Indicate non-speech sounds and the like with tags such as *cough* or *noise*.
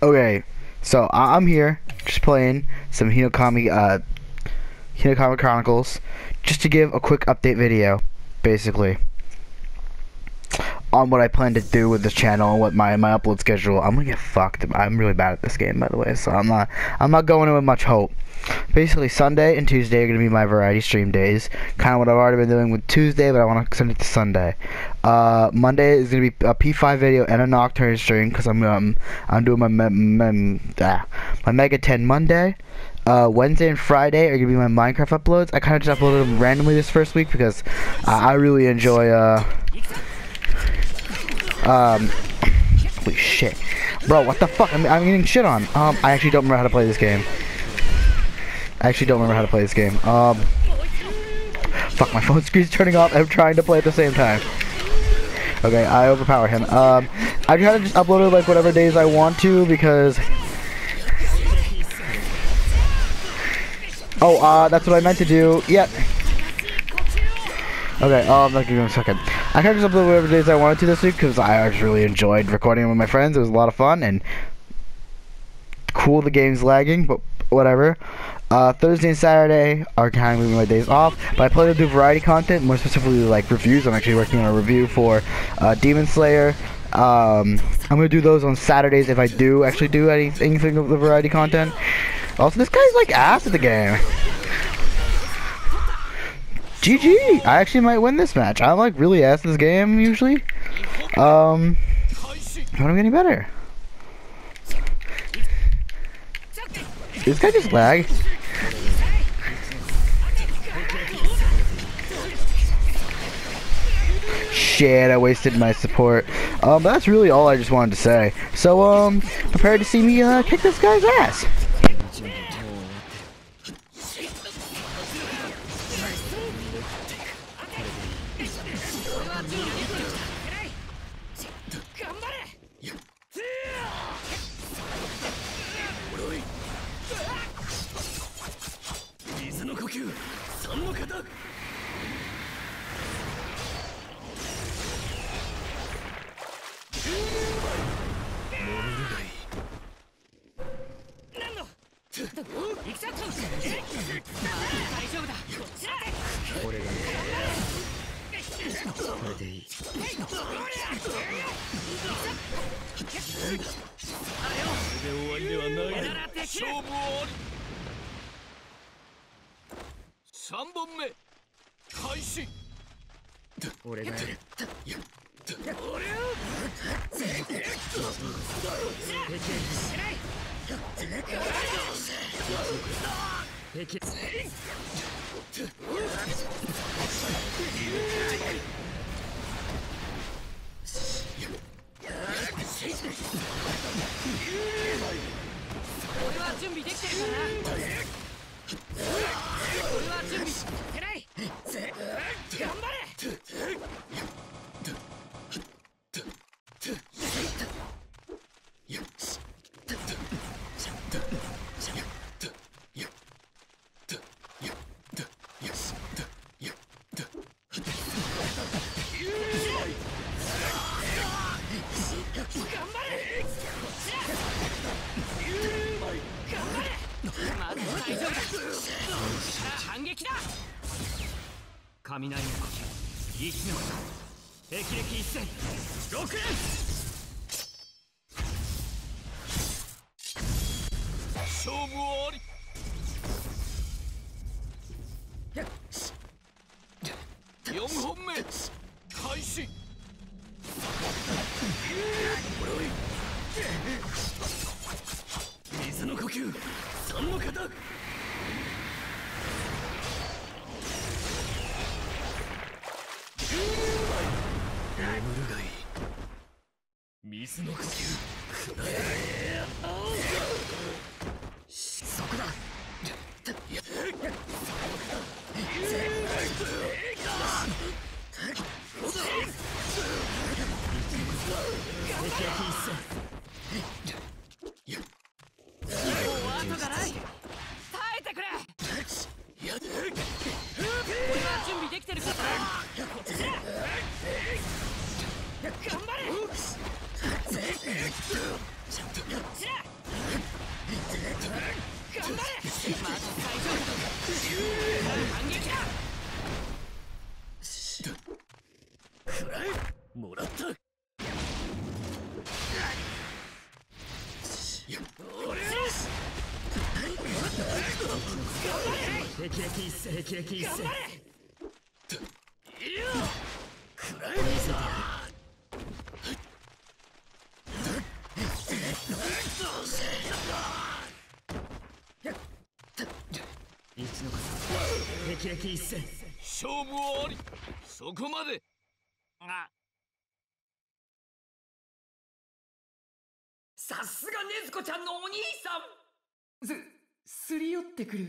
Okay, so I'm here just playing some Hinokami, uh, Hinokami Chronicles, just to give a quick update video, basically, on what I plan to do with this channel and what my my upload schedule. I'm gonna get fucked. I'm really bad at this game, by the way, so I'm not I'm not going in with much hope. Basically, Sunday and Tuesday are gonna be my variety stream days. Kind of what I've already been doing with Tuesday, but I want to send it to Sunday. Uh, Monday is gonna be a P5 video and a Nocturne stream because I'm um I'm doing my me- me- ah, my Megaten Monday. Uh, Wednesday and Friday are gonna be my Minecraft uploads. I kind of just uploaded them randomly this first week because I I really enjoy uh um holy shit, bro, what the fuck? I'm, I'm getting shit on. Um, I actually don't remember how to play this game. I actually don't remember how to play this game. Um, fuck, my *laughs* phone screen's turning off. I'm trying to play at the same time. Okay, I overpowered him. Um, I try to just upload it like whatever days I want to because. Oh, uh, that's what I meant to do. Yep. Okay, um, like, give me a second. I kind of just upload whatever days I wanted to this week because I just really enjoyed recording with my friends. It was a lot of fun and cool. The game's lagging, but whatever. Uh, Thursday and Saturday are kind of my days off, but I plan to do variety content, more specifically like reviews. I'm actually working on a review for uh, Demon Slayer. Um, I'm gonna do those on Saturdays if I do actually do any, anything of the variety content. Also, this guy's like ass at the game. GG! I actually might win this match. I'm like really ass at this game usually. Um, but I'm getting better. This guy just lag. Shit, I wasted my support. Um, that's really all I just wanted to say. So, um, prepare to see me uh, kick this guy's ass. でいい。で終わりではない。勝負3本目開始俺がやる俺をペケペ準備できてるかな？雷の呼吸一戦勝負あり。本目開始水の呼吸三の型水の呼吸くだもらった俺敵役一斉一戦。勝負はあり。そこまで。あさすがねずこちゃんのお兄さん。す、すり寄ってくる。